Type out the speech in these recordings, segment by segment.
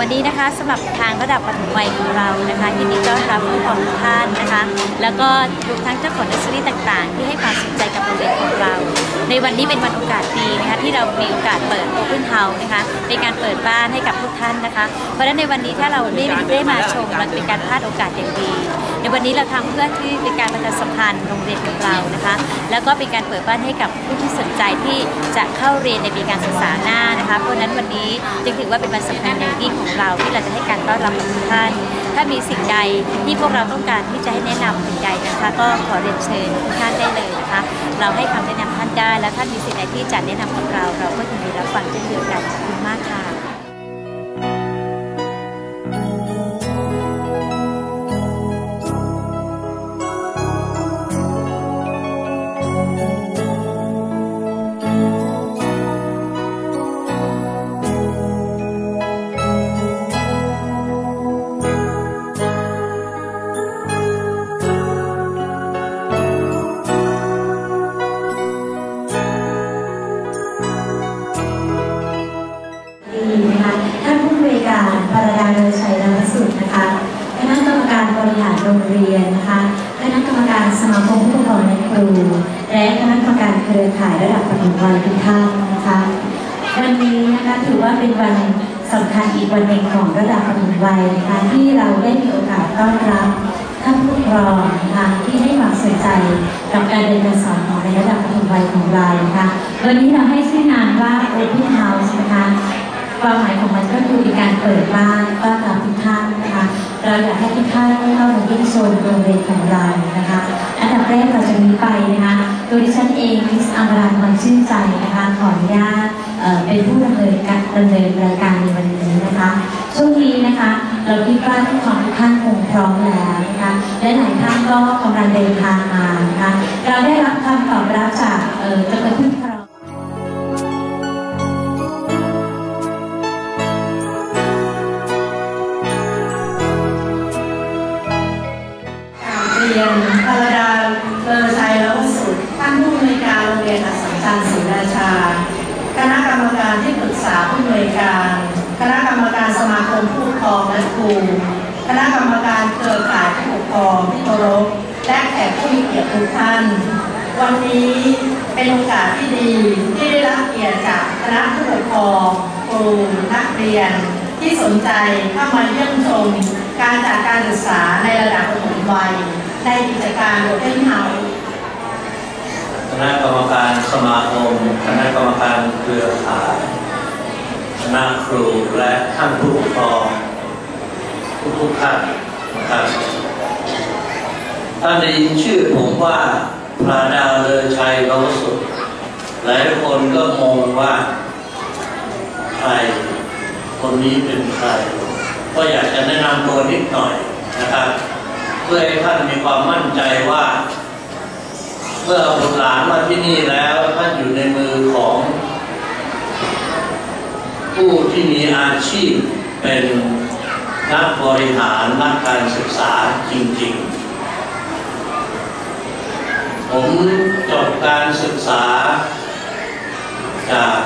วันนี้นะคะสำหรับทางระดับปฐมวัยของเรานะคะยินดีต้อนรับผู้ปกครองทุกท่านนะคะ แล้วก็รวมทั้งเจ้าของนักศึกษาต่างๆ ที่ให้ความสนใจกับโรงเรียนของเรา ในวันนี้เป็นวันโอกาสดีนะคะที่เรามีโอกาสเปิด Open House นะคะเป็นการเปิดบ้านให้กับทุกท่านนะคะ เพราะฉะนั้นในวันนี้ถ้าเราได้ได้มาชมเราเป็นการพลาดโอกาสอย่างดี ในวันนี้เราทำเพื่อที่เป็นการประชาสัมพันธ์โรงเรียนของเรานะคะ แล้วก็เป็นการเปิดบ้านให้กับผู้ที่สนใจที่จะเข้าเรียนในปีการศึกษาหน้านะคะ เพราะนั้นวันนี้จึงถือว่าเป็นวันสำคัญอย่างยิ่งของเราที่เราจะให้การต้อนรับทุกท่าน ถ้ามีสิ่งใดที่พวกเราต้องการที่จะให้แนะนำสิ่งใดนะคะ ก็ขอเรียนเชิญทุกท่านได้เลยนะคะ เราให้คำแนะนำท่านได้ และท่านมีสิ่งใดที่จะแนะนำกับเรา เราก็ยินดีรับฟังเช่นเดียวกันขอบคุณมากค่ะ ระดับปฐมวัยทุกท่านนะคะวันนี้นะคะถือว่าเป็นวันสำคัญอีกวันหนึ่งของระดับปฐมวัยนะคะที่เราได้มีโอกาสต้อนรับท่านผู้ปกครองนะคะที่ให้ความสนใจกับการเรียนการสอนของในระดับปฐมวัยของเรานะคะวันนี้เราให้ชื่องานว่า Open House นะคะความหมายของมันก็คือเป็นการเปิดบ้านต้อนรับทุกท่านนะคะเราอยากให้ทุกท่านเข้ามาเยี่ยมชมโรงเรียนของเรานะคะ อันดับแรกเราจะนี้ไปนะคะโดยดิฉันเองมิสอัมรานวันชื่นใจนะคะขออนุญาตเป็นผู้ดำเนินการดำเนินรายการในวันนี้นะคะช่วงนี้นะคะเราคิดว่าทุกคนทุกท่านคงพร้อมแล้วนะคะและหลายท่านก็กำลังเดินทางมานะคะเราได้รับคำตอบรับจากเอ่อจำนวนผู้ปก ผู้อำนวยการโรงเรียนอัสสัมชัญศรีราชา คณะกรรมการที่ปรึกษาผู้อำนวยการ คณะกรรมการสมาคมผู้ปกครองและครู คณะกรรมการเครือข่ายผู้ปกครองที่เคารพและแขกผู้มีเกียรติทุกท่าน วันนี้เป็นโอกาสที่ดีที่ได้รับเกียรติจากคณะผู้ปกครองครูนักเรียนที่สนใจเข้ามาเยี่ยมชม การจัดการศึกษาในระดับประถมวัยในกิจการโ o เ e นเฮาส์ ณะกรรมการสมาคมคณะกรรมการเครือข่ายคณะครูและท่านผู้ปกครองทุกทุกท่านนะครับท่านได้ยินชื่อผมว่าพระดาวเลอชัยรสุดหลายคนก็งงว่าใครคนนี้เป็นใคร ก็อยากจะแนะนำตัวนิดหน่อยนะครับ เพื่อให้ท่านมีความมั่นใจว่า เมื่อบุตรหลานมาที่นี่แล้วท่านอยู่ในมือของ ผู้ที่มีอาชีพเป็นนักบริหารนักการศึกษาจริงๆ ผมจบการศึกษาจาก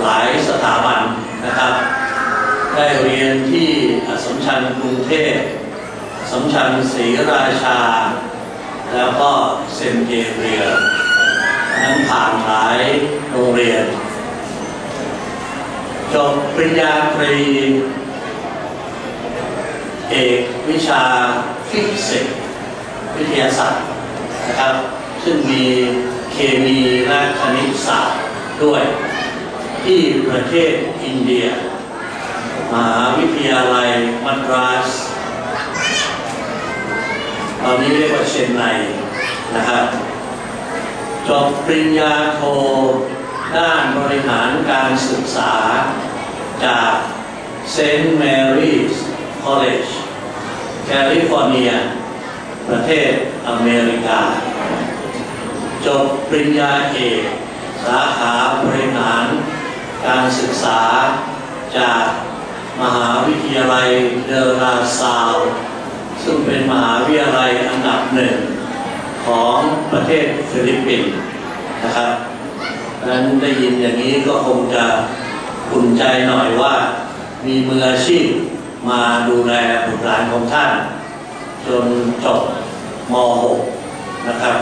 หลายสถาบันนะครับ ได้เรียนที่อัสสัมชัญกรุงเทพอัสสัมชัญศรีราชา แล้วก็เซนต์คาเบรียลนั้นผ่านหลายโรงเรียน จบปริญญาตรี เอกวิชาฟิสิกส์วิทยาศาสตร์นะครับ ซึ่งมีเคมีและคณิตศาสตร์ด้วย ที่ประเทศอินเดีย มหาวิทยาลัยมัดราส ตอนนี้เรียกว่าเชนไนนะครับจบปริญญาโทด้านบริหารการศึกษาจาก Saint Mary's Collegeแคลิฟอร์เนีย ประเทศอเมริกา จบปริญญาเอกสาขาบริหารการศึกษาจากมหาวิทยาลัยเดอลาซาล ซึ่งเป็นมหาวิทยาลัยอันดับหนึ่งของประเทศฟิลิปปินส์นะครับนั้นได้ยินอย่างนี้ก็คงจะอุ่นใจหน่อยว่ามีมืออาชีพมาดูแลบุตรหลานของท่าน จนจบม .6 นะครับ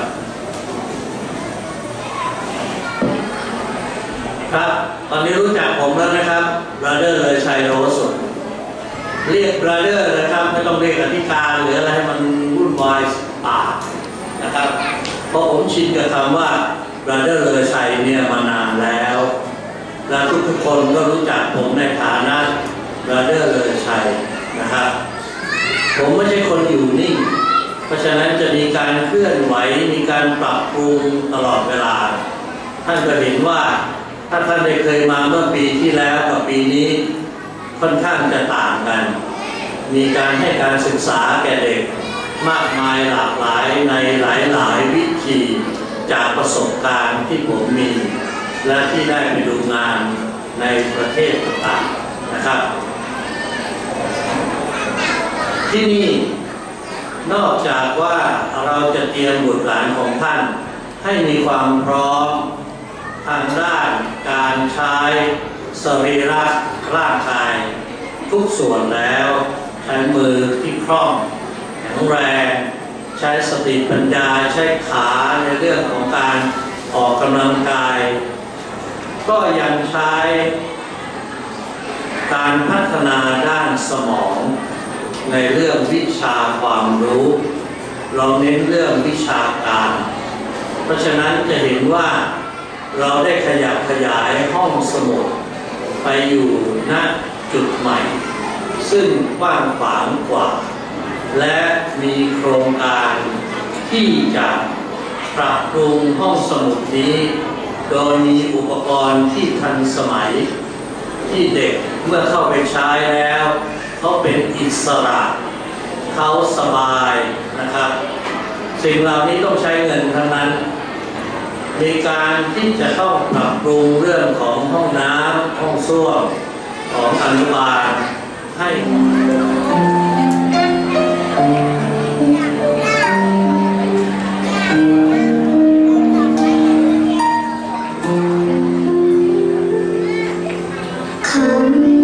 ครับ ตอนนี้รู้จักผมแล้วนะครับบราเดอร์เลยชัยโรสุด เรียกบราเดอร์นะครับไม่ต้องเรียกอธิการหรืออะไรให้มันวุ่นวายปากนะครับเพราะผมชินกับคำว่าบราเดอร์เลยชัยเนี่ยมานานแล้วและทุกๆคนก็รู้จักผมในฐานะบราเดอร์เลยชัยนะครับผมไม่ใช่คนอยู่นิ่ง เพราะฉะนั้นจะมีการเคลื่อนไหวมีการปรับปรุงตลอดเวลา ท่านก็เห็นว่าถ้าท่านได้เคยมาเมื่อปีที่แล้วกับปีนี้ ค่อนข้างจะต่างกัน มีการให้การศึกษาแก่เด็กมากมายหลากหลายในหลายๆวิธีจากประสบการณ์ที่ผมมี และที่ได้ไปดูงานในประเทศต่างๆนะครับ ที่นี่นอกจากว่าเราจะเตรียมบุตรหลานของท่าน ให้มีความพร้อมทางด้านการใช้ สรีระร่างกาย ทุกส่วนแล้วใช้มือที่คล่องแข็งแรง ใช้สติปัญญาใช้ขาในเรื่องของการออกกำลังกาย ก็ยังใช้การพัฒนาด้านสมอง ในเรื่องวิชาความรู้ เราเน้นเรื่องวิชาการ เพราะฉะนั้นจะเห็นว่าเราได้ขยับขยายห้องสมุด ไปอยู่ณจุดใหม่ ซึ่งกว้างขวางกว่า และมีโครงการที่จะปรับปรุงห้องสมุดนี้ โดยมีอุปกรณ์ที่ทันสมัย ที่เด็กเมื่อเข้าไปใช้แล้วเขาเป็นอิสระเขาสบายนะครับ สิ่งเหล่านี้ต้องใช้เงินทั้งนั้น มีการที่จะต้องปรับปรุงเรื่องของห้องน้ำห้องส้วมของอนุบาลให้คำ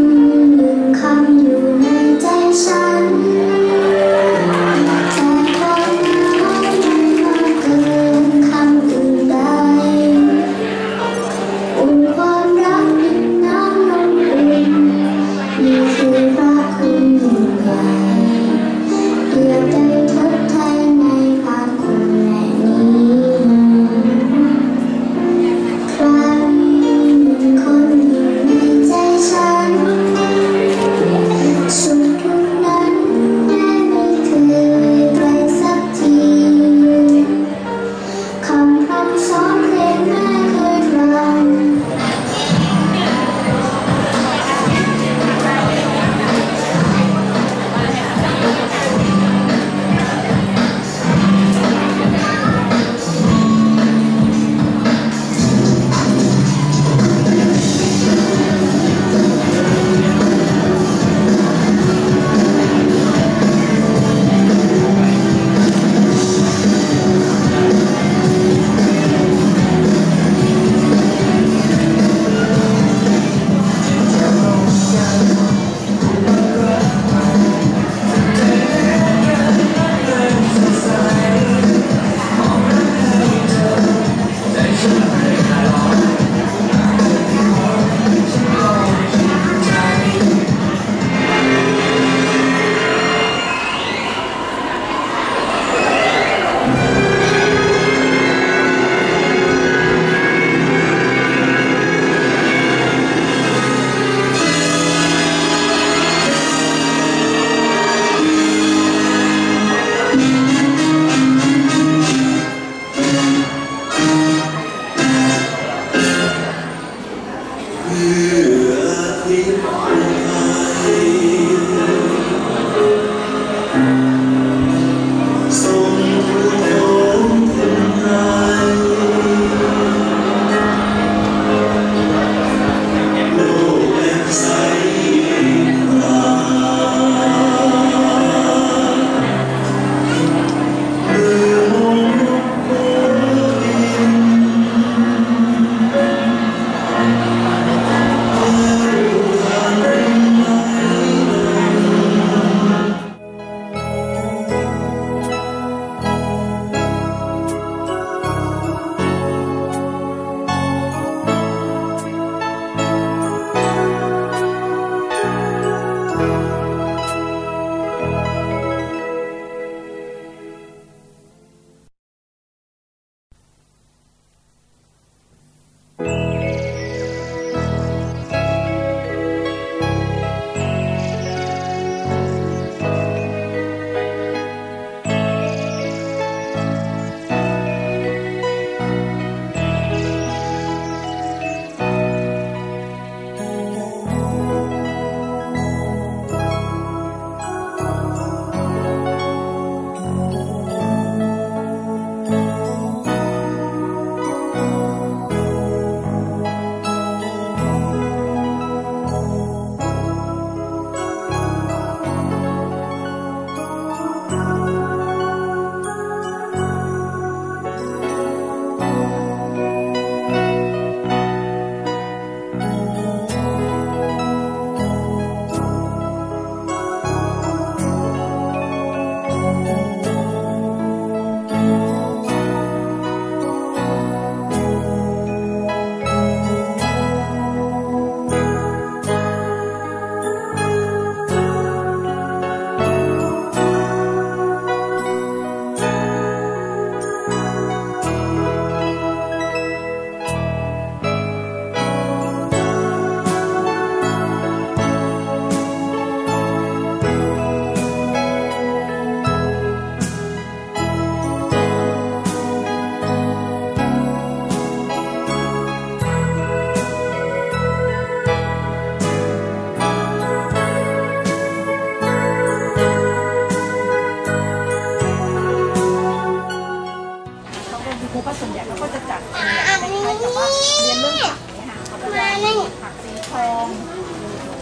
ก็ส่วนใหญ่เขาก็จะจัดเป็นแบบคล้ายๆกับว่าเรียนเรื่องผักเนี่ยค่ะเขาก็จะมีผักสีทอง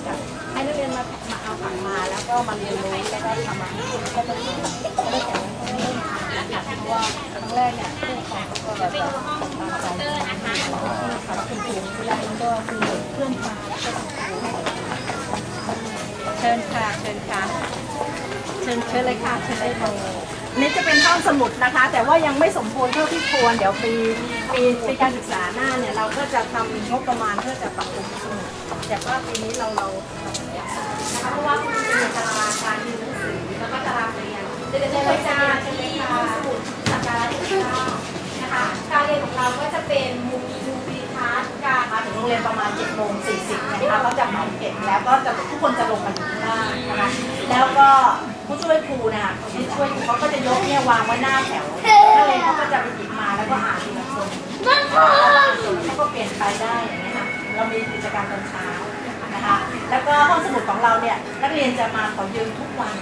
กับให้นักเรียนมามาเอาผักมาแล้วก็มาเรียนรู้แล้วก็ทำอาหารก็จะทำก็ได้แต่เริ่มทำนะคะเพราะว่าครั้งแรกเนี่ยผู้ปกครองเขาก็แบบว่าตาใจนะคะที่ขับคุณครูเวลาเรียนก็คือเพื่อนพาเชิญค่ะเชิญค่ะเชิญเชิญเลยค่ะเชิญเลยค่ะ นี่จะเป็นห้องสมุดนะคะ แต่ว่ายังไม่สมบูรณ์เท่าที่ควร เดี๋ยวปีปีปีการศึกษาหน้าเนี่ยเราก็จะทำงบประมาณเพื่อจะปรับปรุงสมุดแต่ว่าปีนี้เราเราเรานะคะเพราะว่ามันจะมีตารางการเรียนหนังสือแล้วก็ตารางเรียนเด็กๆไปจ้าที่ห้องสมุดสัปดาห์ที่เก้านะคะ การเรียนของเราก็จะเป็นมูมีมูมีคลาสการมาถึงโรงเรียนประมาณ7โมง40นะคะก็จะหมาเก็บแล้วก็จะทุกคนจะลงมาอยู่ข้างล่างนะคะแล้วก็ ผู้ช่วยครูนะคะผู้ช่วยครูเขาก็จะยกเนี่ยวางไว้หน้าแถวนักเรียนเขาก็จะไปหยิบมาแล้วก็อ่านทีละคนแล้วก็เปลี่ยนไปได้อย่างนี้ยค่ะเรามีกิจกรรมตอนเช้านะคะ แล้วก็ห้องสมุดของเราเนี่ยนักเรียนจะมาขอยืมทุกวัน